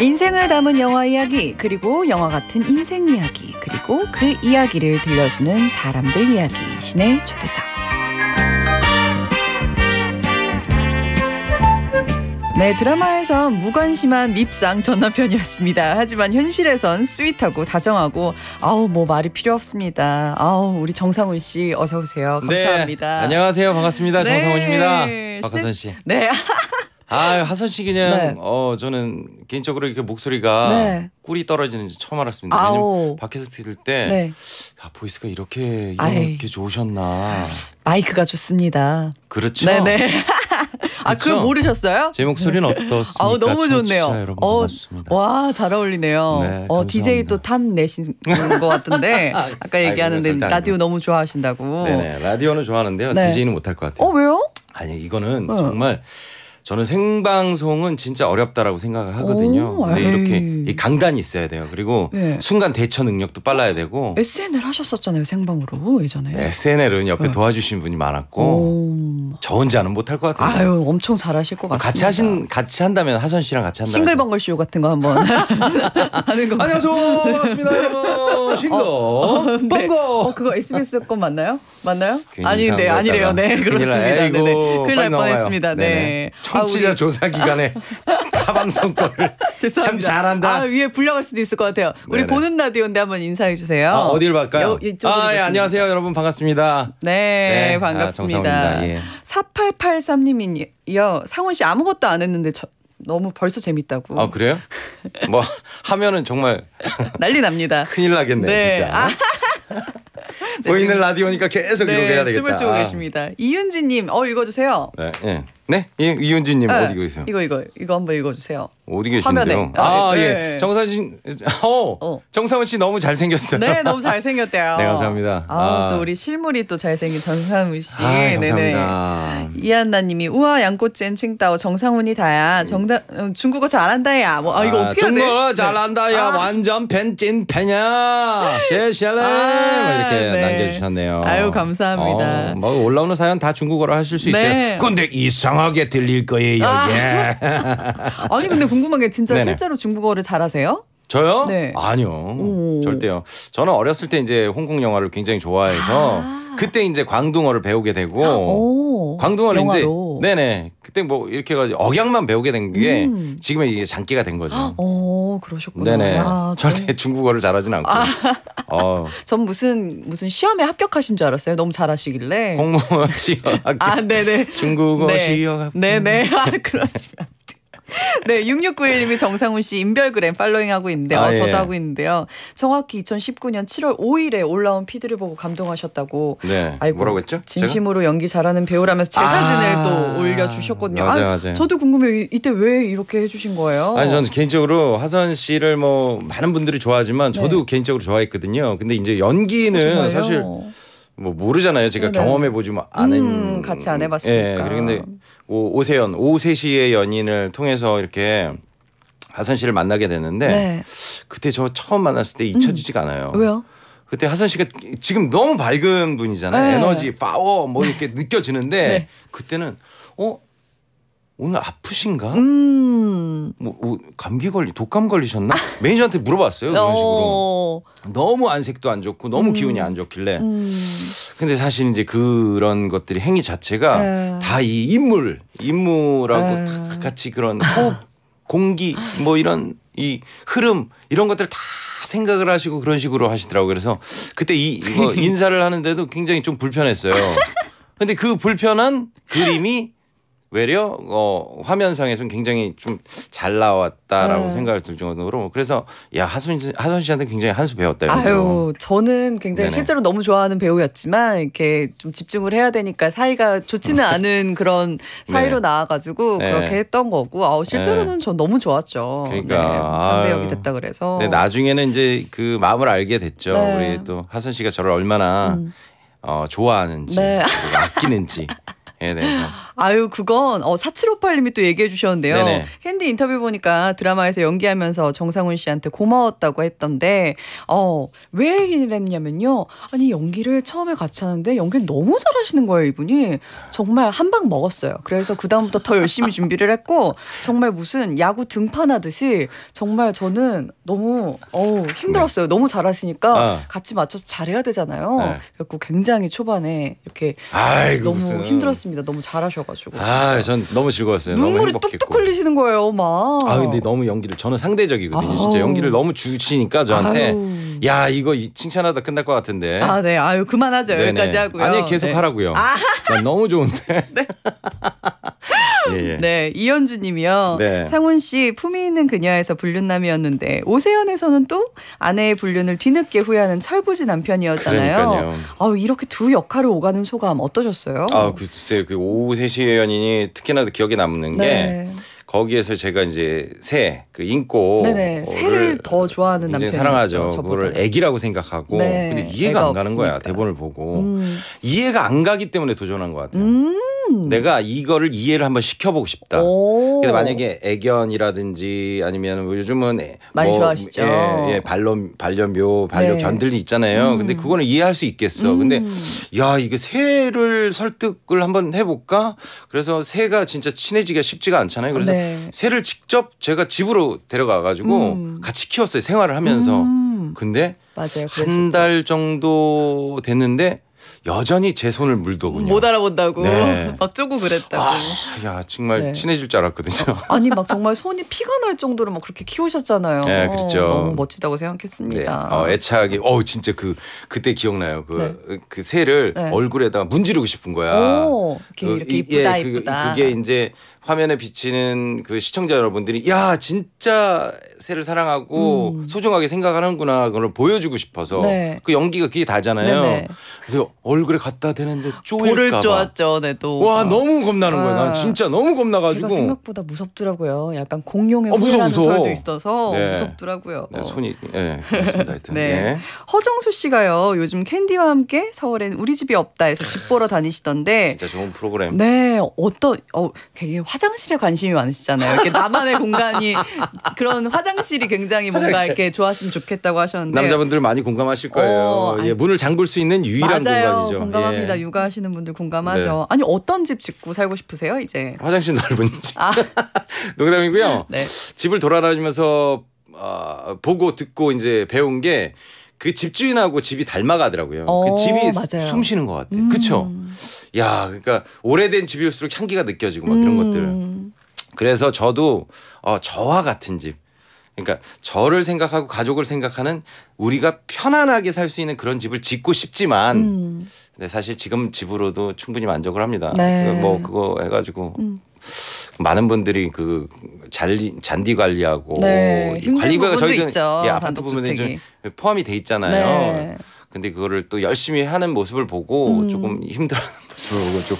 인생을 담은 영화 이야기 그리고 영화 같은 인생 이야기 그리고 그 이야기를 들려주는 사람들 이야기. 씨네 초대석 네 드라마에서 무관심한 밉상 전 남편이었습니다 하지만 현실에선 sweet하고 다정하고 아우 뭐 말이 필요 없습니다 아우 우리 정상훈 씨 어서 오세요 감사합니다 네, 안녕하세요. 반갑습니다. 네. 정상훈입니다. 박하선 씨. 네 아, 하선 씨 그냥 네. 어 저는 개인적으로 이렇게 목소리가 네. 꿀이 떨어지는지 처음 알았습니다. 왜냐면 아우 밖에서 들을 때네 야, 보이스가 이렇게 아이. 이렇게 좋으셨나. 마이크가 좋습니다 그렇죠. 네네 아 그걸? 모르셨어요? 제 목소리는 어떻습니까? 아우 너무 좋네요. 여러분 어, 반갑습니다. 와 잘 어울리네요. 네, 어 DJ 또. 탐 내신 것 같은데 아까 아이고, 얘기하는데 절대 라디오. 너무 좋아하신다고. 네네 라디오는 좋아하는데요. 네. DJ는 못할 것 같아요. 어 왜요? 아니 이거는 어. 정말 저는 생방송은 진짜 어렵다고 생각을 하거든요. 오, 근데 이렇게 강단이 있어야 돼요. 그리고 네. 순간 대처 능력도 빨라야 되고 SNL 하셨었잖아요 생방으로 예전에. SNL은 옆에 네. 도와주신 분이 많고 오. 저 혼자는 못할 것 같아요. 아유 엄청 잘하실 것 같습니다. 같이 하신 같이 한다면 하선 씨랑 같이 한다면 싱글벙글 쇼 같은 거 한번 하는 거. 안녕하세요 반갑습니다 여러분 싱글 네. 벙글 어 그거 SBS 건 맞나요? 맞나요? 아닌데 이상한 아니래요. 거네 그렇습니다. 네네 아이고, 큰일 날. 뻔했습니다. 네. 아, 청취자 우리- 조사 기간에 타방송 거를. 참 잘한다. 아, 위에 불려갈 수도 있을 것 같아요. 우리 네네. 보는 라디오인데 한번 인사해 주세요. 아, 어디를 이쪽으로 아, 예, 안녕하세요 여러분 반갑습니다. 네, 네, 아, 반갑습니다. 정상훈입니다. 예. 4883님이요. 상훈 씨 아무것도 안 했는데 저, 너무 벌써 재밌다고. 아 그래요? 뭐 하면은 정말 난리 납니다. 큰일 나겠네 네. 진짜. 아. 보이는 라디오니까 계속 이렇게 해야 네, 되겠다. 춤을 추고 아. 계십니다. 이은지님, 어 읽어주세요. 네, 예. 네, 이, 이윤진님 네, 어디 계세요? 이거 이거 이거 한번 읽어주세요. 어디 계신데요? 화면에. 아, 아, 예. 네. 정상훈 씨, 어, 어. 정상훈 씨 너무 잘생겼어요. 네, 너무 잘생겼대요. 네, 감사합니다. 아, 아. 또 우리 실물이 또 잘생긴 정상훈 씨. 아, 네네. 감사합니다. 이한나님이 우와 양꼬치엔 칭따오 정상훈이 다야 정당 어, 중국어 잘한다야 뭐 아 이거 어떻게 해야 돼? 중국어 잘한다, 야 아. 완전 팬찐 팬이야. 셰샬레 아, 이렇게 네. 남겨주셨네요. 아유, 감사합니다. 어, 뭐 올라오는 사연 다 중국어로 하실 수 있어요. 네. 근데 이상 하게 들릴 거예요. 아. 예. 아니 근데 궁금한 게 진짜 네네. 실제로 중국어를 잘하세요? 저요? 네. 아니요. 오. 절대요. 저는 어렸을 때 이제 홍콩 영화를 굉장히 좋아해서 아. 그때 이제 광둥어를 배우게 되고 오, 광둥어를. 이제 네네 그때 뭐 이렇게 해가지고 억양만 배우게 된게 음. 지금의 이게 장기가 된 거죠. 어 그러셨구나. 네네. 야, 절대 중국어를 잘하진 않고. 어, 전 무슨 무슨 시험에 합격하신 줄 알았어요. 너무 잘하시길래. 공무원 시험. 아 네네. 중국어 네. 시험. 네네. 아 그러시면. 네, 6691님이 정상훈 씨 인별그램 팔로잉하고 있는데, 아, 어, 저도 예. 하고 있는데요. 정확히 2019년 7월 5일에 올라온 피드를 보고 감동하셨다고. 네. 아이고, 뭐라고 했죠? 제가? 진심으로 연기 잘하는 배우라면서 제 아, 사진을 또 올려주셨거든요. 맞아요, 아, 맞아요. 저도 궁금해요. 이- 이때 왜 이렇게 해주신 거예요? 아니 저는 개인적으로 하선 씨를 뭐 많은 분들이 좋아하지만 저도 네. 개인적으로 좋아했거든요. 근데 이제 연기는 정말요? 사실 뭐 모르잖아요. 제가 네네. 경험해 보지 않은 음, 같이 안 해봤으니까. 예, 그런데 오, 오세연 오세시의 연인을 통해서 이렇게 하선 씨를 만나게 됐는데 네. 그때 저 처음 만났을 때 잊혀지지가 않아요. 왜요? 그때 하선 씨가 지금 너무 밝은 분이잖아요. 네. 에너지, 파워 뭐 이렇게 느껴지는데 네. 그때는 어 오늘 아프신가? 음. 뭐, 뭐 감기 걸리 독감 걸리셨나? 매니저한테 물어봤어요. 그런 식으로. 어. 너무 안색도 안 좋고 너무 음. 기운이 안 좋길래. 음. 근데 사실 이제 그런 것들이 행위 자체가 네. 다이 인물, 인물하고 네. 다 같이 그런 호흡, 공기 뭐 이런 이 흐름 이런 것들 다 생각을 하시고 그런 식으로 하시더라고요. 그래서 그때 이 이거 인사를 하는데도 굉장히 좀 불편했어요. 근데 그 불편한 그림이 외려 어, 화면상에서는 굉장히 좀 잘 나왔다라고 네. 생각을 들 정도로 그래서 야 하선 씨- 하선 씨한테 굉장히 한 수 배웠다. 아유, 저는 굉장히 네네. 실제로 너무 좋아하는 배우였지만 이렇게 좀 집중을 해야 되니까 사이가 좋지는 않은 그런 사이로 네. 나와가지고 네. 그렇게 했던 거고, 아우 실제로는 전 너무 좋았죠. 그러니까, 네, 상대 역이 아유. 됐다 그래서. 근데 나중에는 이제 그 마음을 알게 됐죠. 네. 우리 또 하선 씨가 저를 얼마나 음. 어, 좋아하는지 네. 아끼는지 예, 네. 아유 그건 어 4758님이 또 얘기해 주셨는데요. 네네. 캔디 인터뷰 보니까 드라마에서 연기하면서 정상훈 씨한테 고마웠다고 했던데 어왜 얘기를 했냐면요. 아니 연기를 처음에 같이 하는데 연기를 너무 잘하시는 거예요 이분이 정말 한 방 먹었어요. 그래서 그 다음부터 더 열심히 준비를 했고 정말 무슨 야구 등판하듯이 정말 저는 너무 어우 힘들었어요. 너무 잘하시니까 어. 같이 맞춰서 잘해야 되잖아요. 네. 그래갖고 굉장히 초반에 이렇게 아이고 너무 무슨. 힘들었 습니다. 너무 잘하셔가지고. 아, 진짜. 전 너무 즐거웠어요. 너무 눈물이 행복했고. 뚝뚝 흘리시는 거예요, 막. 아 근데 너무 연기를 저는 상대적이거든요. 진짜 아우. 연기를 너무 주시니까 저한테 아유. 야 이거 이- 칭찬하다 끝날 것 같은데. 아, 네. 아유, 그만하죠. 네네. 여기까지 하고요. 아니 계속 네. 하라고요. 난 너무 좋은데. 예, 예. 네, 이현주 님이요. 네. 상훈 씨 품위 있는 그녀에서 불륜남이었는데 오세연에서는 또 아내의 불륜을 뒤늦게 후회하는 철부지 남편이었잖아요. 그러니까요. 아유, 이렇게 두 역할을 오가는 소감 어떠셨어요? 아 글쎄 그 오후 3시의 연인이 특히나 기억에 남는 게 네. 거기에서 제가 이제 새 그 인꼬 네네. 새를 더 좋아하는 남편이었죠, 사랑하죠. 그거를 애기라고 생각하고 네, 근데 이해가 안 가는 거야 없으니까. 대본을 보고 음. 이해가 안 가기 때문에 도전한 것 같아요. 음. 내가 이거를 이해를 한번 시켜보고 싶다. 오. 근데 만약에 애견이라든지 아니면 뭐 요즘은 애- 많이 뭐 좋아하시죠. 예, 예, 반려 반려묘 반려견들이 있잖아요. 음. 근데 그거는 이해할 수 있겠어. 근데 음. 야 이게 새를 설득을 한번 해볼까? 그래서 새가 진짜 친해지기가 쉽지가 않잖아요. 그래서 네. 새를 직접 제가 집으로 데려가 가지고 음. 같이 키웠어요. 생활을 하면서. 음. 근데. 한 달 정도 됐는데 여전히 제 손을 물더군요. 못 알아본다고 네. 막 쪼고 그랬다고. 아, 야 정말 네. 친해질 줄 알았거든요. 아니 막 정말 손이 피가 날 정도로 막 그렇게 키우셨잖아요. 네, 그렇죠. 너무 멋지다고 네, 생각했습니다. 어, 애착이, 어 진짜 그 그때 기억나요. 그그 새를 네. 얼굴에다가 문지르고 싶은 거야. 오, 이렇게, 그, 이렇게 이- 이쁘다 예, 그, 이쁘다. 그게 이제 화면에 비치는 그 시청자 여러분들이 야 진짜 새를 사랑하고 음. 소중하게 생각하는구나 그걸 보여주고 싶어서 네. 그 연기가 그게 다잖아요. 네네. 그래서 얼굴에 갖다 대는데 볼을 쪼일까봐. 좋았죠, 네 또. 와 너무 겁나는 거야. 아. 난 진짜 너무 겁나가지고. 생각보다 무섭더라고요. 약간 공룡의 어, 무서워, 후회라는 무서워. 설도 있어서 네. 무섭더라고요. 네, 손이 예 그렇습니다. 하여튼. 네. 예. 허정수 씨가요. 요즘 캔디와 함께 서울엔 우리 집이 없다 해서 집 보러 다니시던데 진짜 좋은 프로그램. 네, 어떤 어 되게 화 장실에 관심이 많으시잖아요. 이렇게 나만의 공간이 그런 화장실이 굉장히 뭔가 화장실. 이렇게 좋았으면 좋겠다고 하셨는데 남자분들 많이 공감하실 거예요. 어, 예, 문을 잠글 수 있는 유일한 맞아요. 공간이죠. 공감합니다. 예. 육아하시는 분들 공감하죠. 네. 아니 어떤 집 짓고 살고 싶으세요, 이제? 화장실 넓은 집. 아, 농담이고요. 네. 집을 돌아다니면서 어, 보고 듣고 이제 배운 게 그 집주인하고 집이 닮아가더라고요. 어, 그 집이 맞아요. 숨 쉬는 것 같아 요. 음. 그렇죠? 야, 그러니까 오래된 집일수록 향기가 느껴지고 막 이런 것들. 음. 그래서 저도 어, 저와 같은 집. 그러니까 저를 생각하고 가족을 생각하는 우리가 편안하게 살 수 있는 그런 집을 짓고 싶지만 음. 근데 사실 지금 집으로도 충분히 만족을 합니다. 네. 그뭐 그거 해가지고 음. 많은 분들이 그 잔디, 잔디 관리하고 네, 관리비가 있죠, 예, 아파트 부분에 좀. 포함이 돼 있잖아요. 네. 근데 그거를 또 열심히 하는 모습을 보고 음. 조금 힘들어하는 모습을 보고 좀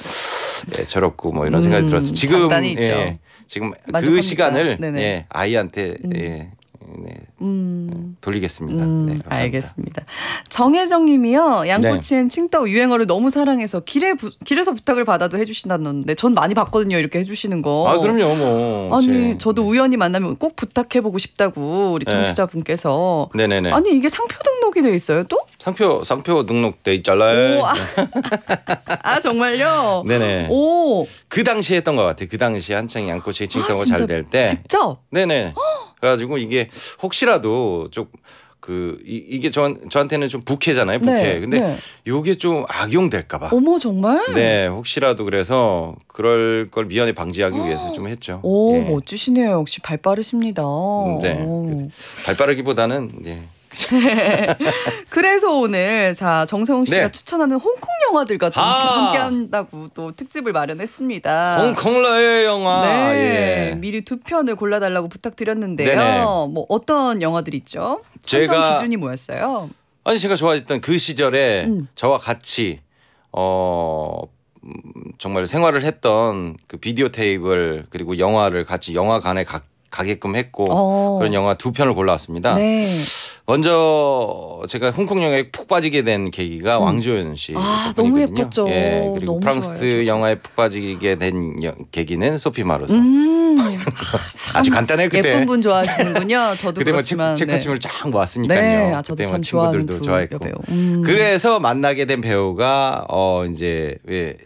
예, 저렇고 뭐 이런 생각이 음, 들었어요. 지금. 예, 지금 그 만족합니까? 시간을 네네. 예, 아이한테 음. 예, 네, 음. 돌리겠습니다. 음, 네. 알겠습니다. 정혜정님이요. 양꼬치엔 칭따오 유행어를 너무 사랑해서 길에 부, 길에서 부탁을 받아도 해주신다는데 전 많이 봤거든요. 이렇게 해주시는 거. 아 그럼요 뭐. 아니 제- 저도 우연히 만나면 꼭 부탁해보고 싶다고 우리 네. 청취자분께서. 네 네네. 아니 이게 상표 등록이 돼 있어요 또? 상표 상표 등록돼 있잖아요. 오, 아, 아 정말요? 네네. 오, 그 당시에 했던 것 같아요. 그 당시에 한창 양꼬치 칭따오가 아, 진짜 잘될 때. 직접? 네네. 그래가지고 이게 혹시라도 좀 그 이게 저 저한테는 좀 부캐잖아요. 부캐. 네, 근데 네. 요게 좀 악용될까봐. 어머 정말? 네, 혹시라도 그래서 그럴 걸 미연에 방지하기 위해서 좀 했죠. 오 예. 멋지시네요. 역시 발 빠르십니다. 네. 오. 발 빠르기보다는 예. 그래서 오늘 자 정세홍 씨가 네. 추천하는 홍콩 영화들과 또 아. 함께한다고 또 특집을 마련했습니다. 홍콩러의 영화. 네, 예. 미리 두 편을 골라달라고 부탁드렸는데요. 네네. 뭐 어떤 영화들 있죠? 제가- 기준이 뭐였어요? 아니 제가 좋아했던 그 시절에 음. 저와 같이 어 음, 정말 생활을 했던 그 비디오 테이프를 그리고 영화를 같이 영화관에 가, 가게끔 했고 어. 그런 영화 두 편을 골라왔습니다. 네. 먼저 제가 홍콩 영화에 푹 빠지게 된 계기가 왕조연 씨 아, 너무. 예뻤죠. 예, 그리고 프랑스 좋아요, 영화에 푹 빠지게 된 여- 계기는 소피 마르소. 음. 아주 간단해 그때. 예쁜 분 좋아하시는군요. 저도 그때 뭐 그렇지만 체, 네. 쫙 모았으니까요. 네, 아, 저도 그때 뭐 친구들도 두 좋아했고. 음. 그래서 만나게 된 배우가 어 이제 왜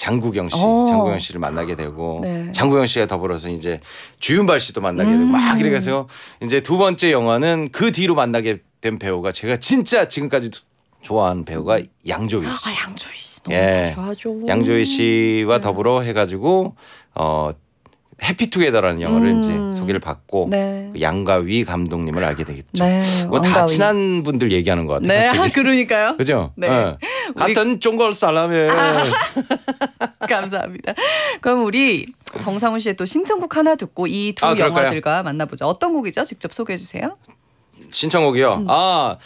장국영 씨, 어. 장국영 씨를 만나게 되고 네. 장국영 씨가 더불어서 이제 주윤발 씨도 만나게 되고 음. 막 이래서 이제 두 번째 영화는 그 뒤로 만나게 된 배우가 제가 진짜 지금까지 좋아하는 배우가 양조위 씨. 아 양조위 씨 너무 예. 좋아하죠. 양조위 씨와 네. 더불어 해가지고 어 해피투게더라는 영화를 음. 이제 소개를 받고 네. 그 양가위 감독님을 알게 되겠죠. 네. 뭐다 왕가위. 친한 분들 얘기하는 것 같아요. 네. 아, 그러니까요. 그죠? 네. 예. 같은 쫑걸 사람에 감사합니다. 그럼 우리 정상훈 씨의 또 신청곡 하나 듣고 이두 아? 영화들과 만나보죠. 어떤 곡이죠? 직접 소개해 주세요. 신청곡이요. 음. 아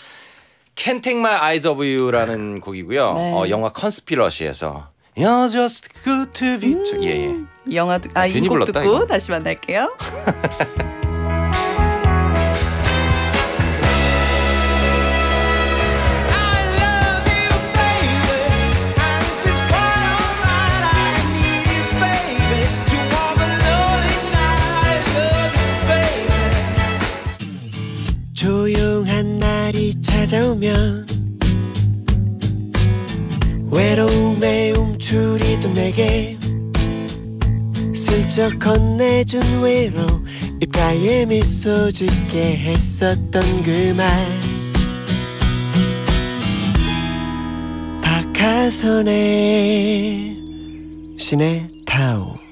Can't Take My Eyes Off You라는 곡이고요. 네. 어, 영화 컨스피러시에서 You're just good to be. 예, 예. 이 영화 듣- 아, 이곡 듣고 이거. 다시 만날게요. 조용한 날이 찾아오면 외로움의 움츠리도 내게 슬쩍 건네준 외로 입가에 미소 짓게 했었던 그 말. 박하선의 시내 타오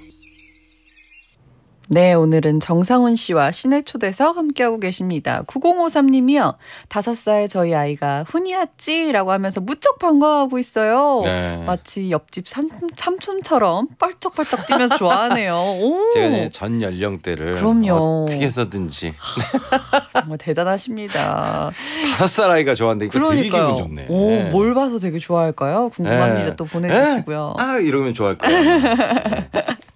네, 오늘은 정상훈 씨와 신의 초대석 함께하고 계십니다. 9053님이요. 다섯 살 저희 아이가 훈이었지라고 하면서 무척 반가워하고 있어요. 네. 마치 옆집 삼, 삼촌처럼 뻘쩍뻘쩍 뛰면서 좋아하네요. 오, 제가 전 연령대를 그럼요. 어떻게 해서든지 정말 대단하십니다. 다섯 살 아이가 좋아하는데 이거 되게 그러니까요. 기분 좋네. 오, 뭘 봐서 되게 좋아할까요? 궁금합니다. 네. 또 보내주시고요. 아 이러면 좋아할 거야.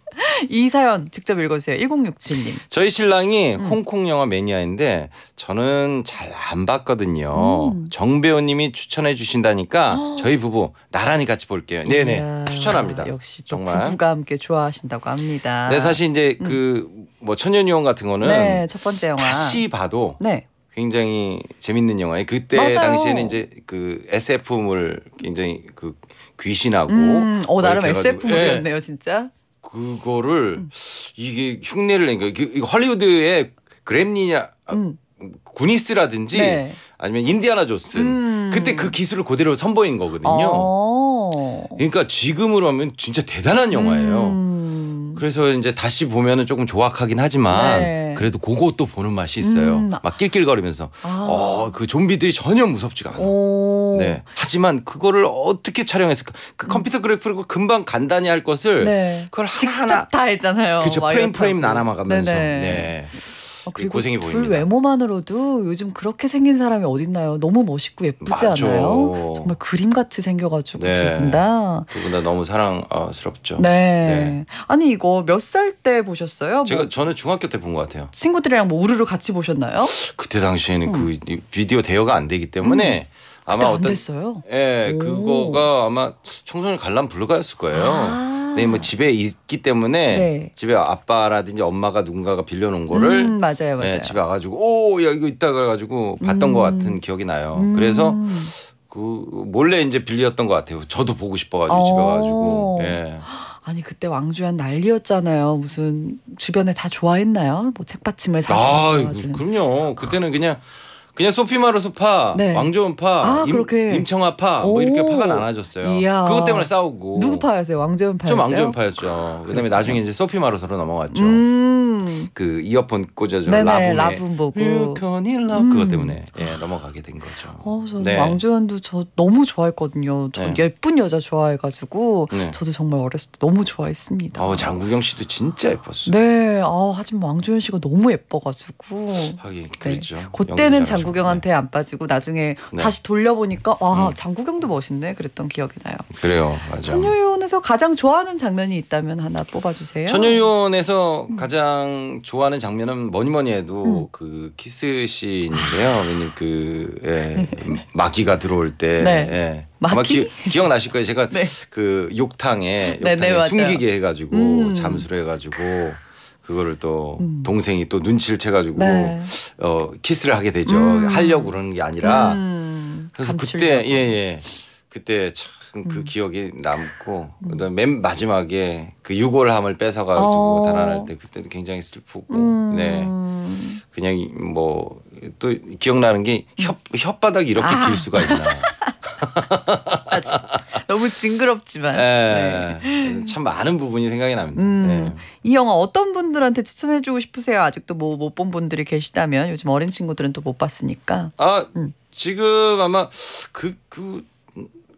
이 사연 직접 읽어주세요. 1067님. 저희 신랑이 음. 홍콩 영화 매니아인데 저는 잘 안 봤거든요. 음. 정 배우님이 추천해 주신다니까 저희 부부 나란히 같이 볼게요. 네네 이야, 추천합니다. 역시 또 정말. 부부가 함께 좋아하신다고 합니다. 네 사실 이제 그뭐 천년유언 같은 거는 음. 네, 첫 번째 영화. 다시 봐도 네. 굉장히 재밌는 영화예요. 그때 맞아요. 당시에는 이제 그 SF물 굉장히 그 귀신하고 음, 어 나름 SF물이었네요, 진짜. 그거를 음. 이게 흉내를 내니까 이거 헐리우드의 그램리냐 아, 음. 구니스라든지 네. 아니면 인디아나 존스 음. 그때 그 기술을 그대로 선보인 거거든요. 어. 그러니까 지금으로 하면 진짜 대단한 영화예요. 음. 그래서 이제 다시 보면은 조금 조악하긴 하지만 네. 그래도 그것도 보는 맛이 있어요. 음. 막 낄낄거리면서 아. 어, 그 좀비들이 전혀 무섭지가 않아. 오. 네. 하지만 그거를 어떻게 촬영했을까? 그 컴퓨터 그래픽으로 금방 간단히 할 것을 음. 네. 그걸 하나하나 다 했잖아요. 그렇죠. 막 프레임 프레임. 나눠가면서. 네. 어, 그리고 고생이 둘 보입니다. 외모만으로도 요즘 그렇게 생긴 사람이 어딨나요? 너무 멋있고 예쁘지 맞죠. 않아요? 정말 그림같이 생겨가지고 네. 두분 다. 두분 다 너무 사랑스럽죠. 네. 네. 아니 이거 몇 살 때 보셨어요? 제가 뭐 저는 중학교 때 본 것 같아요. 친구들이랑 뭐 우르르 같이 보셨나요? 그때 당시에는 그 비디오 대여가 안 되기 때문에 아마 어떤 됐어요. 예, 오. 그거가 아마 청소년 관람 불가였을 거예요. 아. 네, 뭐 집에 있기 때문에 네. 집에 아빠라든지 엄마가 누군가가 빌려놓은 거를 음, 맞아요, 맞아요. 예, 집에 와가지고 오, 야 이거 있다 그래가지고 봤던 음. 것 같은 기억이 나요. 음. 그래서 그 몰래 이제 빌렸던 것 같아요. 저도 보고 싶어가지고 집에 어. 와가지고 예. 아니 그때 왕주연 난리였잖아요. 무슨 주변에 다 좋아했나요? 뭐 책받침을 아, 사주든. 그럼요. 그때는 그냥 그냥 소피마르소파, 네. 왕조원파, 아, 임. 임청아파 뭐 이렇게 오. 파가 나눠졌어요. 이야. 그것 때문에 싸우고 누구 파였어요? 왕주연 파였어요? 좀 왕조원파였죠. 그다음에 나중에 이제 소피마르소로 넘어갔죠. 음. 그 이어폰 꽂아주는 네네, 라붐의 라붐 보고. 음. 그것 때문에 예, 넘어가게 된 거죠. 어, 저는 네. 왕조연도 저 너무 좋아했거든요. 저 네. 예쁜 여자 좋아해가지고 네. 저도 정말 어렸을 때 너무 좋아했습니다. 어, 장국영 씨도 진짜 예뻤어요. 네, 아, 하지만 왕조연 씨가 너무 예뻐가지고. 하긴 그랬죠. 그때는. 장국영한테 안 빠지고 나중에 네. 다시 돌려보니까 와 음. 장국영도 멋있네 그랬던 기억이 나요. 그래요, 맞아. 천녀유원에서 가장 좋아하는 장면이 있다면 하나 뽑아주세요. 천녀유원에서 가장 가장 좋아하는 장면은 뭐니 뭐니 음. 해도 그 키스 씬인데요. 왜냐면 그 예, 마귀가 들어올 때 네. 예. 아마 기, 기억나실 거예요. 제가 네. 그 욕탕에 네, 욕탕에 네. 숨기게 해가지고 음. 잠수를 해가지고 그거를 또 동생이 또 눈치를 채가지고 네. 어 키스를 하게 되죠. 음. 하려고 그러는 게 아니라 음, 그래서 감추려고. 그때 예예 그때 참 음. 그 기억이 남고 그다음 맨 마지막에 그 유골함을 뺏어가지고 어. 달아날 때 그때도 굉장히 슬프고 음. 네 그냥 뭐 또 기억나는 게 혓 혓바닥이 이렇게 아. 길 수가 있나 맞아. 너무 징그럽지만. 예. 네. 참 많은 부분이 생각이 납니다. 음, 네. 이 영화 어떤 분들한테 추천해주고 싶으세요? 아직도 뭐 못 본 분들이 계시다면 요즘 어린 친구들은 또 못 봤으니까. 아 음. 지금 아마 그 그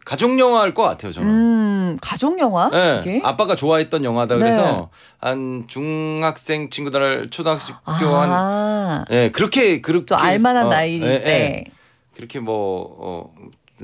가족 영화일 것 같아요 저는. 음, 가족 영화 네, 이게? 아빠가 좋아했던 영화다 네. 그래서 한 중학생 친구들 초등학교 한 아, 예, 그렇게 그렇게 또 알만한 어, 나이 예, 예. 때. 그렇게 뭐 어,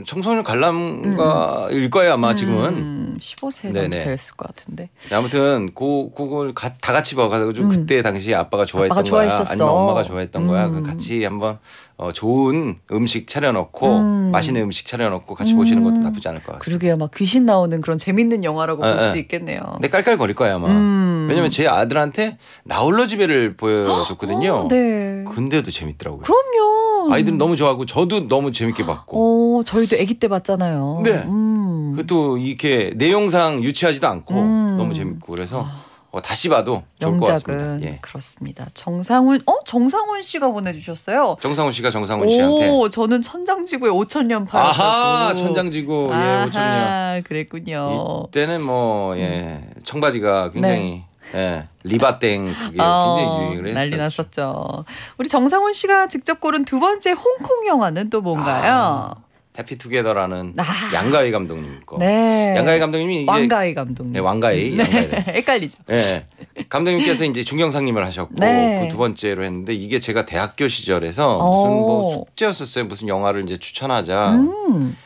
청소년 관람가일 거예요 아마 지금은 음, 15세 정도 네네. 됐을 것 같은데. 아무튼 고 그걸 가, 다 같이 봐가지고 음. 그때 당시 아빠가 좋아했던 아빠가 거야 좋아했었어. 아니면 엄마가 좋아했던 거야 음. 그 같이 한번 어, 좋은 음식 차려놓고 음. 맛있는 음식 차려놓고 같이 보시는 것도 나쁘지 않을 것 같아요. 그러게요. 막 귀신 나오는 그런 재밌는 영화라고 예, 볼 수도 예. 있겠네요. 근데 깔깔거릴 거야 아마. 음. 왜냐면 제 아들한테 나홀로 집에를 보여줬거든요. 어, 네. 근데도 재밌더라고요. 그럼요. 아이들은 너무 좋아하고 저도 너무 재밌게 봤고. 어, 저희도 아기 때 봤잖아요. 네. 음. 그또 이렇게 내용상 유치하지도 않고 음. 너무 재밌고 그래서 어, 다시 봐도 좋을 것 같습니다. 예. 그렇습니다. 정상훈 어 정상훈 씨가 보내주셨어요. 정상훈 씨가 정상훈 씨한테 오 저는 천장지구의 5천 년 파였다고. 아하 천장지구 예 5천년 아하, 그랬군요. 이때는 뭐예 청바지가 굉장히 예 리바땡 그게 어, 굉장히 유행을 했었죠. 난리 났었죠. 우리 정상훈 씨가 직접 고른 두 번째 홍콩 영화는 또 뭔가요? 해피투게더라는 아. 양가희 감독님 거. 네. 양가희 감독님이 이제 왕가희 감독님. 네, 왕가희. 양가희. 네. 헷갈리죠. 예. 감독님께서 이제 중경상님을 하셨고 네. 그두 번째로 했는데 이게 제가 대학교 시절에서 어. 무슨 뭐 숙제였었어요. 무슨 영화를 이제 추천하자. 음.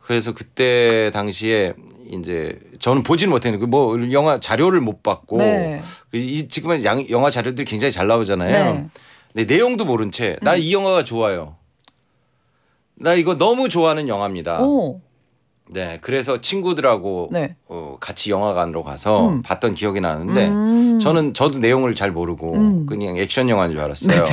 그래서 그때 당시에 이제 저는 보지는 못했는데 그뭐 영화 자료를 못 봤고 네. 그이 지금은 양, 영화 자료들이 굉장히 잘 나오잖아요. 네. 음. 근데 내용도 모른 채 나 이 영화가 좋아요. 나 이거 너무 좋아하는 영화입니다. 오. 네, 그래서 친구들하고 네. 어, 같이 영화관으로 가서 음. 봤던 기억이 나는데 음. 저는 저도 내용을 잘 모르고 음. 그냥 액션 영화인 줄 알았어요.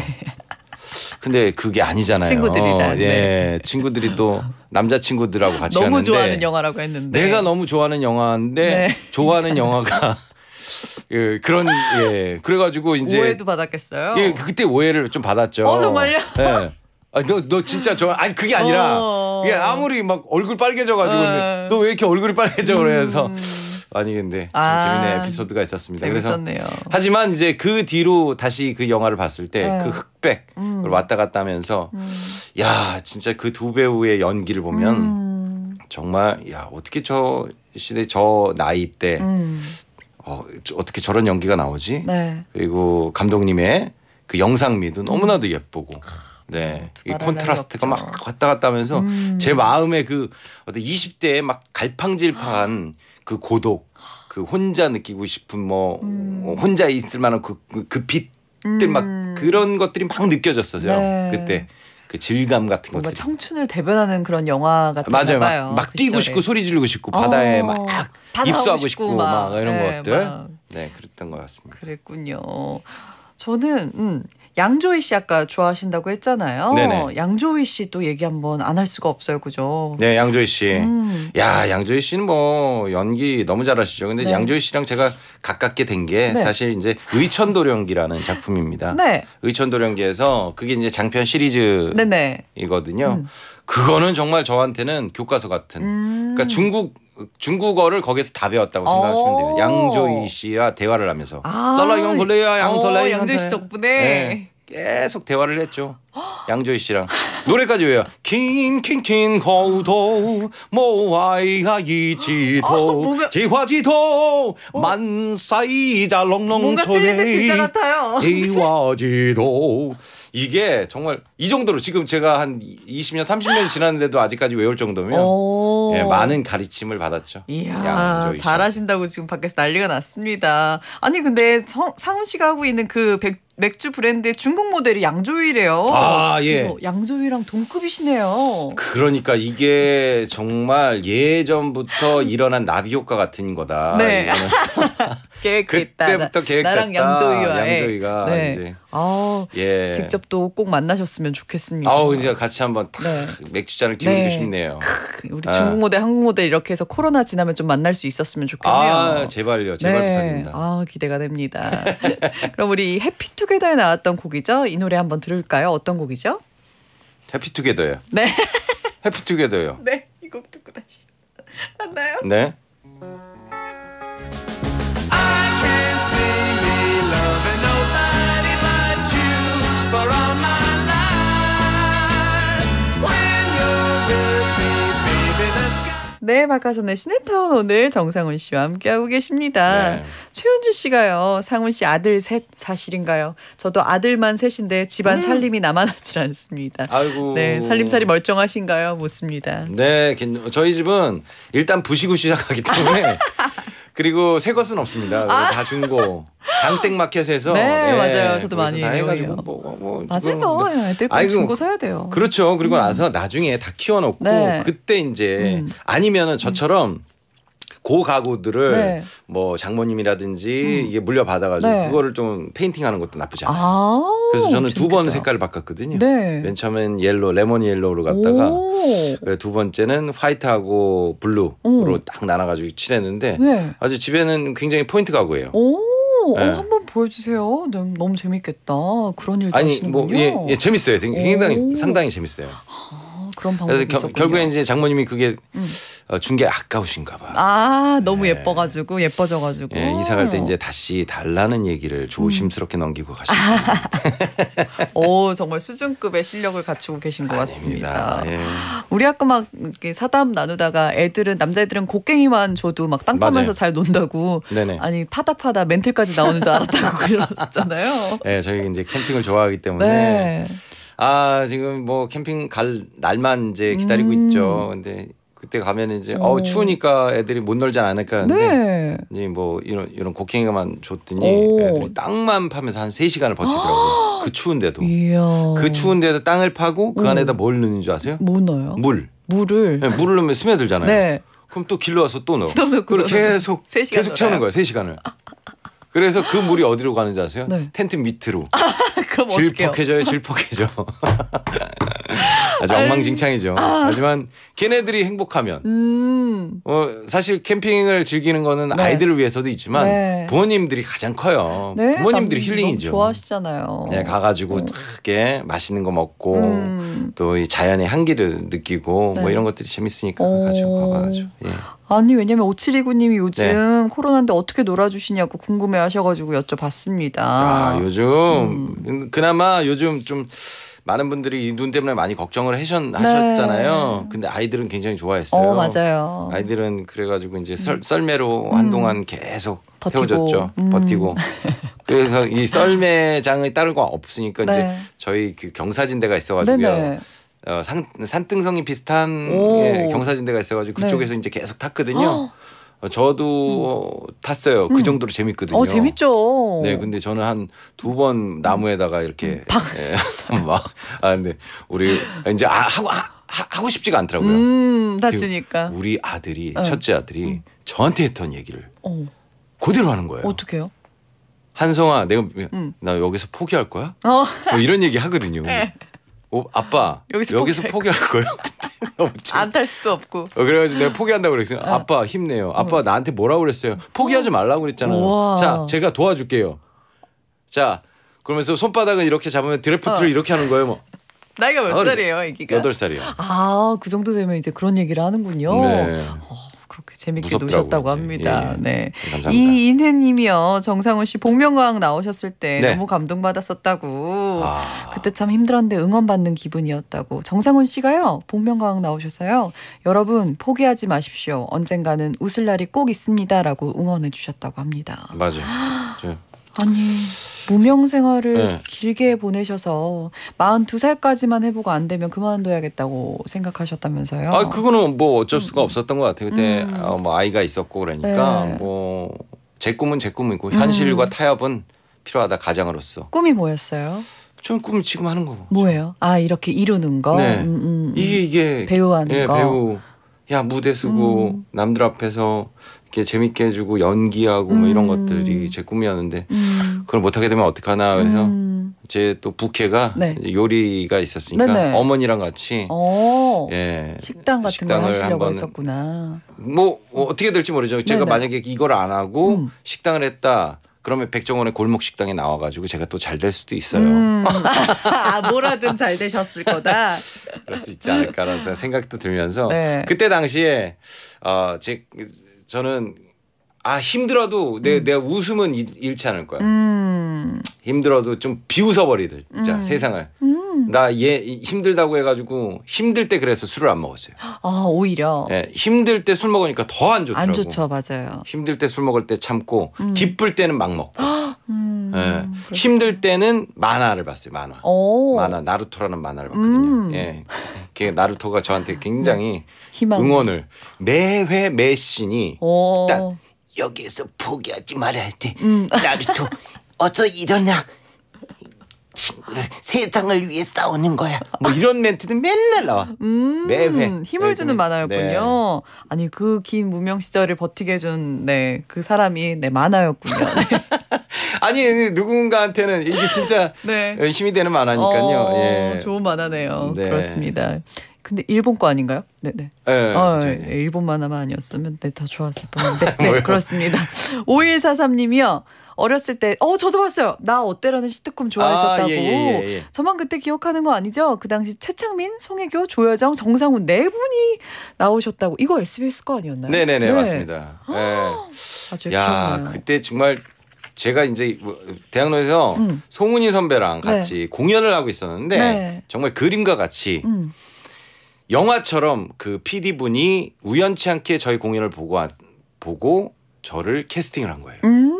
근데 그게 아니잖아요. 친구들이랑, 예, 네. 친구들이 또 남자 친구들하고 같이 너무 갔는데 좋아하는 영화라고 했는데. 내가 너무 좋아하는 영화인데 네. 좋아하는 영화가 예, 그런 예 그래 가지고 이제 오해도 받았겠어요. 예 그때 오해를 좀 받았죠. 어, 정말요? 예. 아, 너, 너 진짜 좋아. 아니, 그게 아니라, 어. 이게 아무리 막 얼굴 빨개져가지고, 어. 너왜 이렇게 얼굴이 빨개져? 그래서. 음. 아니, 근데 참 아. 재밌는 에피소드가 있었습니다. 그래서. 재밌었네요. 하지만 이제 그 뒤로 다시 그 영화를 봤을 때 네. 그 흑백, 음. 왔다 갔다 하면서, 음. 야, 진짜 그 두 배우의 연기를 보면 음. 정말, 야, 어떻게 저 시대, 저 나이 때, 음. 어, 저- 어떻게 저런 연기가 나오지? 네. 그리고 감독님의 그 영상미도 너무나도 예쁘고 네. 이 콘트라스트가 막 왔다 갔다 하면서 음. 제 마음에 그 어떤 20대에 막 갈팡질팡한 그 고독 그 혼자 느끼고 싶은 뭐 음. 어, 혼자 있을 만한 그, 그, 그 빛들 막 음. 그런 것들이 막 느껴졌어요. 네. 그때 그 질감 같은 뭔가 것들이. 청춘을 대변하는 그런 영화 같은 맞아요. 봐요. 막, 막 그 뛰고 시절에. 싶고 소리 지르고 싶고 바다에 어, 막 입수하고 가고 싶고 막, 이런 네, 것들. 막. 네, 그랬던 것 같습니다. 그랬군요. 저는 음, 양조위 씨 아까 좋아하신다고 했잖아요. 네네. 양조위 씨또 얘기 한번 안 할 수가 없어요, 그죠? 네, 양조희 씨. 음. 야 양조희 씨는 뭐 연기 너무 잘하시죠. 근데 네. 양조희 씨랑 제가 가깝게 된게 네. 사실 이제 의천도령기라는 작품입니다. 네, 의천도령기에서 그게 이제 장편 시리즈이거든요. 음. 그거는 정말 저한테는 교과서 같은. 음. 그러니까 중국 중국어를 거기서 다 배웠다고 생각하시면 돼요. 오. 양조희 씨와 대화를 하면서 아, 썰라이건 걸레야 양설라 어, 양조위 씨 덕분에. 네. 계속 대화를 했죠. 양조희 씨랑 노래까지 외요. 킹킹킹 호도 모아이가 이지도 어, 뭔가- 지화지도 만사이자 진짜 롱롱초레 같아요. 이와지도 이게 정말 이 정도로 지금 제가 한 20년 30년 지났는데도 아직까지 외울 정도면 오. 예, 많은 가르침을 받았죠. 이야. 잘하신다고 지금 밖에서 난리가 났습니다. 아니 근데 성, 상훈 씨가 하고 있는 그 백, 맥주 브랜드의 중국 모델이 양조위래요. 아, 예. 양조위랑 동급이시네요. 그러니까 이게 정말 예전부터 일어난 나비 효과 같은 거다. 네. 계획했다. 그때부터 계획됐다. 나랑 양조위와 양조위가 네. 이제 아 예. 직접 또 꼭 만나셨으면 좋겠습니다. 아우 이제 같이 한번 탁 네. 맥주잔을 기울이고 네. 싶네요. 우리 아. 중국 모델, 한국 모델 이렇게 해서 코로나 지나면 좀 만날 수 있었으면 좋겠네요. 아 제발요, 제발 부탁드립니다. 아 기대가 됩니다. 그럼 우리 해피투게더에 나왔던 곡이죠. 이 노래 한번 들을까요? 어떤 곡이죠? 해피투게더요. 네. 해피투게더요. 네, 이 곡 듣고 다시 만나요. 네. 네, 박하선의 시네타운 오늘 정상훈 씨와 함께하고 계십니다. 네. 최은주 씨가요, 상훈 씨 아들 셋 사실인가요? 저도 아들만 셋인데 집안 살림이 남아나질 않습니다. 아이고. 네, 살림살이 멀쩡하신가요? 묻습니다. 네, 괜- 저희 집은 일단 부시고 시작하기 때문에 그리고 새 것은 없습니다. 그래서 다 중고 당땡 마켓에서 아. 네, 맞아요. 저도 많이 다 해가지고 내용이요. 뭐, 뭐 맞아요. 애들 꼭 아이고, 중고 사야 돼요. 그렇죠. 그리고 나서 나중에 다 키워놓고 네. 그때 이제 음. 아니면은 저처럼 고 가구들을 네. 음. 뭐 장모님이라든지 이게 물려받아가지고 네. 그거를 좀 페인팅하는 것도 나쁘지 않아요. 아, 그래서 저는 두 번. 색깔을 바꿨거든요. 네. 맨 처음엔 yellow 레몬 yellow로 갔다가 오. 그 두 번째는 white하고 blue로 음. 딱 나눠가지고 칠했는데 네. 아주 집에는 굉장히 포인트 가구예요. 오, 네. 어, 한번 보여주세요. 너무, 너무 재밌겠다. 그런 일도 아니 하시는군요. 뭐 예, 예, 재밌어요. 굉장히 오. 상당히 재밌어요. 아, 그런 방법이 그래서 겨-. 결국에 이제 장모님이 그게 음. 어, 준게 아까우신가 봐. 아 너무 예뻐가지고 예뻐져가지고. 예, 이사 갈 때 이제 다시 달라는 얘기를 조심스럽게 넘기고 가시고 오 정말 수준급의 실력을 갖추고 계신 것 같습니다. 예. 우리 아까 막 이렇게 사담 나누다가 애들은 남자애들은 곡괭이만 줘도 막 땅 파면서 맞아요. 잘 논다고. 네네. 아니 파다 파다 멘틀까지 나오는 줄 알았다고 그러셨잖아요. 예, 저희 이제 캠핑을 좋아하기 때문에 네. 아 지금 뭐 캠핑 갈 날만 이제 기다리고 음. 있죠. 근데 그때 가면 이제 오. 어 추우니까 애들이 못 놀지 않을까 하는데 네. 이제 뭐 이런 이런 곡괭이만 줬더니 오. 애들이 땅만 파면서 한 3시간을 버티더라고요. 그 추운데도. 이야. 그 추운데도 땅을 파고 그 음. 안에다 뭘 넣는 줄 아세요? 뭐 넣어요? 물. 물을. 네, 물을 넣으면 스며들잖아요. 네. 그럼 또 길러 와서 또 넣어. 또 넣고 또 계속 계속 채우는? 거예요. 3시간을. 그래서 그 물이 어디로 가는지 아세요? 네. 텐트 밑으로. 그럼? 질퍽해져요, 질퍽해져. 아주 엉망진창이죠. 하지만 걔네들이 행복하면 음. 어, 사실 캠핑을 즐기는 거는 네. 아이들을 위해서도 있지만 네. 부모님들이 가장 커요. 네. 부모님들이 남- 힐링이죠. 좋아하시잖아요. 네, 가가지고 크게 맛있는 거 먹고 음. 또이 자연의 향기를 느끼고 네. 뭐 이런 것들이 재밌으니까 오. 가지고 가가지고 예. 아니 왜냐면 5729님이 요즘 네. 코로나인데 어떻게 놀아주시냐고 궁금해하셔가지고 여쭤봤습니다. 아, 요즘 음. 그나마 요즘 좀 많은 분들이 이 눈 때문에 많이 걱정을 하셨, 하셨잖아요. 근데 아이들은 굉장히 좋아했어요. 네. 어 맞아요. 음. 아이들은 그래가지고 이제 썰, 썰매로 한동안 계속 버티고. 태워줬죠. 음. 버티고. 그래서 이 썰매장을 따를 거 없으니까 네. 이제 저희 그 경사진대가 있어가지고요. 어, 산, 산등성이 비슷한 오. 예, 경사진대가 있어가지고 네. 그쪽에서 이제 계속 탔거든요. 어, 저도 탔어요. 그 정도로 재밌거든요. 어 재밌죠. 네, 근데 저는 한 두 번 나무에다가 이렇게 예, 막 아, 근데 우리 이제 아, 하고 하, 하- 하고 싶지가 않더라고요. 음 다치니까. 우리 아들이 어. 첫째 아들이 저한테 했던 얘기를 어 그대로 하는 거예요. 어떻게요? 한성아, 내가 음. 나 여기서 포기할 거야? 어 뭐 이런 얘기 하거든요. 네. 어, 아빠 여기서 여기서, 포기할 거예요? 안 탈 수도 없고. 어, 그래가지고 내가 포기한다고 그랬어요. 아빠 힘내요. 아빠 나한테 뭐라고 그랬어요? 포기하지 말라고 그랬잖아요. 우와. 자, 제가 도와줄게요. 자, 그러면서 손바닥을 이렇게 잡으면 드래프트를 어. 이렇게 하는 거예요. 뭐 나이가 몇 어리- 살이에요, 아기가? 여덟 살이요. 아, 그 정도 되면 이제 그런 얘기를 하는군요. 네. 어, 그렇게 재밌게 노셨다고. 합니다. 예, 예. 네. 감사합니다. 이인혜님이요. 정상훈 씨 복면가왕 나오셨을 때 네. 너무 감동받았었다고. 아. 그때 참 힘들었는데 응원받는 기분이었다고. 정상훈 씨가요. 복면가왕 나오셔서요. 여러분 포기하지 마십시오. 언젠가는 웃을 날이 꼭 있습니다라고 응원해 주셨다고 합니다. 맞아요. 저 아니 무명 생활을 네. 길게 보내셔서 42살까지만 해보고 안 되면 그만둬야겠다고 생각하셨다면서요? 아 그거는 뭐 어쩔 수가 없었던 것 같아요. 그때 음. 어, 뭐 아이가 있었고 그러니까 네. 뭐제 꿈은 제 꿈이고 현실과 음. 타협은 필요하다 가장으로서. 꿈이 뭐였어요? 저는 꿈은 지금 하는 거고. 뭐예요? 아 이렇게 이루는 거. 네. 음, 음, 음. 이게 이게 배우하는 예, 거. 배우. 야 무대 쓰고 음. 남들 앞에서 이렇게 재밌게 해주고 연기하고 뭐 이런 음. 것들이 제 꿈이었는데 음. 그걸 못하게 되면 어떡하나 그래서 음. 제또 부캐가 네. 요리가 있었으니까 네네. 어머니랑 같이 어. 예 식당 같은 거 식당을 하시려고 한번 했었구나. 뭐 어, 어떻게 될지 모르죠. 제가 네네. 만약에 이걸 안 하고 음. 식당을 했다. 그러면 백종원의 골목 식당에 나와가지고 제가 또 잘 될 수도 있어요. 음. 아, 뭐라든 잘 되셨을 거다. 그럴 수 있지 않을까라는 생각도 들면서 네. 그때 당시에 어 제 저는 아 힘들어도 내, 내 웃음은 잃- 잃지 않을 거야. 음. 힘들어도 좀 비웃어 버리들 진짜 음. 세상을. 음. 나 얘 힘들다고 해가지고 힘들 때 그래서 술을 안 먹었어요. 아 오히려 예, 힘들 때 술 먹으니까 더 안 좋더라고. 안 좋죠, 맞아요. 힘들 때 술 먹을 때 참고 음. 기쁠 때는 막 먹고. 음. 예. 힘들 때는 만화를 봤어요. 만화. 오. 만화 나루토라는 만화를 봤거든요. 음. 예. 그 나루토가 저한테 굉장히 희망. 응원을 매회 매 씬이 오. 딱 여기에서 포기하지 말아야 돼. 음. 나루토 어서 일어나. 친구를 세상을 위해 싸우는 거야. 뭐 이런 멘트는 맨날 나와. 음, 매회. 힘을 네, 주는 네. 만화였군요. 아니 그 긴 무명 시절을 버티게 해준 네 그 사람이 네 만화였군요. 아니 누군가한테는 이게 진짜 네. 힘이 되는 만화니까요. 어, 예. 좋은 만화네요. 네. 그렇습니다. 근데 일본 거 아닌가요? 네네. 예, 어, 저 예. 일본 만화만 아니었으면 네, 더 좋았을 뻔한데. 네? 그렇습니다. 5143님이요. 어렸을 때, 어, 저도 봤어요. 나 어때라는 시트콤 좋아했었다고. 아, 예, 예, 예, 예. 저만 그때 기억하는 거 아니죠? 그 당시 최창민, 송혜교, 조여정, 정상훈 네 분이 나오셨다고. 이거 SBS 거 아니었나요? 네네네 네. 맞습니다. 예. 맞아요. 야 기억나요. 그때 정말 제가 이제 뭐 대학로에서 음. 송은이 선배랑 같이 공연을 하고 있었는데 네. 정말 그림과 같이 음. 영화처럼 그 PD 분이 우연치 않게 저희 공연을 보고 와- 보고 저를 캐스팅을 한 거예요. 음.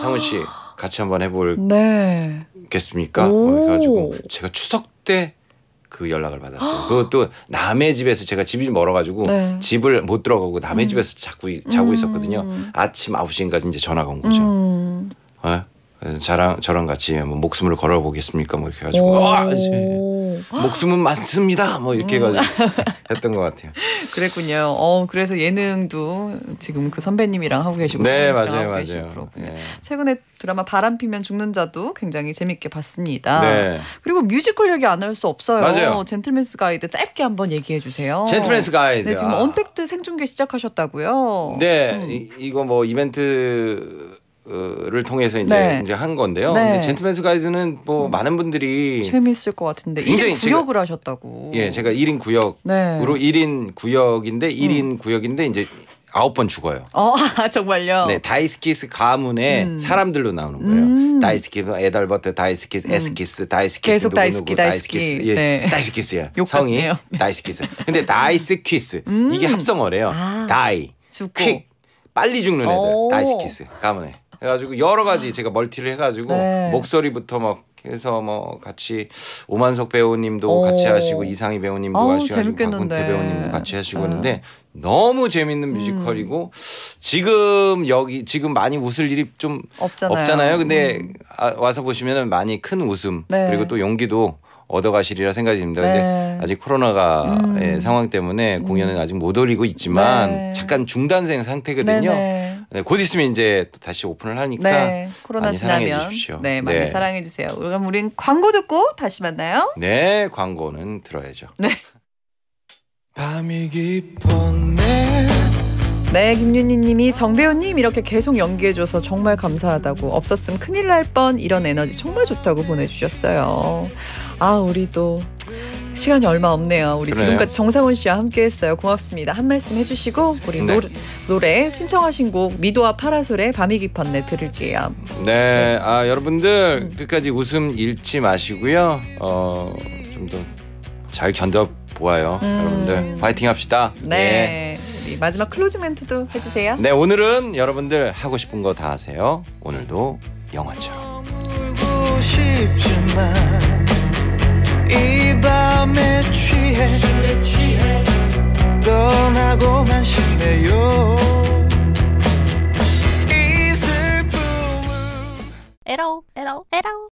상훈 씨 같이 한번 해볼겠습니까? 네. 뭐 오. 해가지고 제가 추석 때 그 연락을 받았어요. 그것도 남의 집에서 제가 집이 멀어가지고 네. 집을 못 들어가고 남의 음. 집에서 자꾸 이- 자고 음. 있었거든요. 아침 9시인가 이제 전화가 온 거죠. 음. 어? 저랑 저랑 같이 뭐 목숨을 걸어보겠습니까? 뭐 이렇게 해가지고 아, 이제 오. 목숨은 많습니다. 뭐 이렇게 해가지고 했던 것 같아요. 그랬군요. 어, 그래서 예능도 지금 그 선배님이랑 하고 계시고 네 맞아요 맞아요. 예. 최근에 드라마 바람피면 죽는다도 굉장히 재밌게 봤습니다. 네. 그리고 뮤지컬 얘기 안 할 수 없어요. 맞아요. 젠틀맨스 가이드 짧게 한번 얘기해 주세요. 젠틀맨스 가이드. 네, 지금 아. 언택트 생중계 시작하셨다고요. 네, 음. 이, 이거 뭐 이벤트를 통해서 이제 네. 이제 한 건데요. 네. 근데 젠틀맨스 가이드는 뭐 많은 분들이 재밌을 것 같은데 굉장히 이게 구역을 하셨다고. 예, 제가 1인 구역으로 네. 1인 구역인데 1인 구역인데 이제 아홉 번 죽어요. 어, 정말요. 네, 다이스키스 가문의 음. 사람들로 나오는 거예요. 음. 다이스키스, 에달버트, 다이스키스, 음. 에스키스, 다이스키스, 계속 누구, 다이스키, 누구, 다이스키. 예, 네. 다이스키스야. 욕 성이. 다이스키스. 근데 다이스키스 음. 이게 합성어래요. 아. die, 죽고. quick, 빨리 죽는 애들, 오. 다이스키스 가문에. 그래가지고 여러 가지 제가 멀티를 해가지고 네. 목소리부터 막 해서 뭐 같이 오만석 배우님도 오. 같이 하시고 이상희 배우님도 아우, 하시고 재밌겠는데. 박은태 배우님도 같이 하시고 아. 하는데 너무 재밌는 뮤지컬이고 지금 여기 지금 많이 웃을 일이 좀 없잖아요. 없잖아요. 근데 음. 아, 와서 보시면은 많이 큰 웃음 네. 그리고 또 용기도 얻어가시리라 생각이 듭니다. 네. 근데 아직 코로나가 음. 예, 상황 때문에 공연은 아직 못 올리고 있지만 네. 잠깐 중단생 상태거든요. 네네. 네, 곧 있으면 이제 또 다시 오픈을 하니까 네, 코로나 많이 사랑해 지나면 주십시오. 네 많이 네. 사랑해 주세요. 그럼 우린 광고 듣고 다시 만나요. 네, 광고는 들어야죠. 밤이 깊었네 네, 김윤희 님이 정배우님 이렇게 계속 연기해줘서 정말 감사하다고 없었으면 큰일 날 뻔 이런 에너지 정말 좋다고 보내주셨어요. 아 우리 도 시간이 얼마 없네요. 우리 그래요. 지금까지 정상훈 씨와 함께했어요. 고맙습니다. 한 말씀 해주시고 우리 네. 노래, 노래 신청하신 곡 미도와 파라솔의 밤이 깊었네 들을게요. 네, 아 여러분들 음. 끝까지 웃음 잃지 마시고요. 어, 좀 더 잘 견뎌 보아요. 음. 여러분들 파이팅 합시다. 네, 우리 마지막 클로징 멘트도 해주세요. 네, 오늘은 여러분들 하고 싶은 거 다 하세요. 오늘도 영화처럼. 이 밤에 취해 떠나고만 싶네요. 이 슬픔을 에러 에러 에러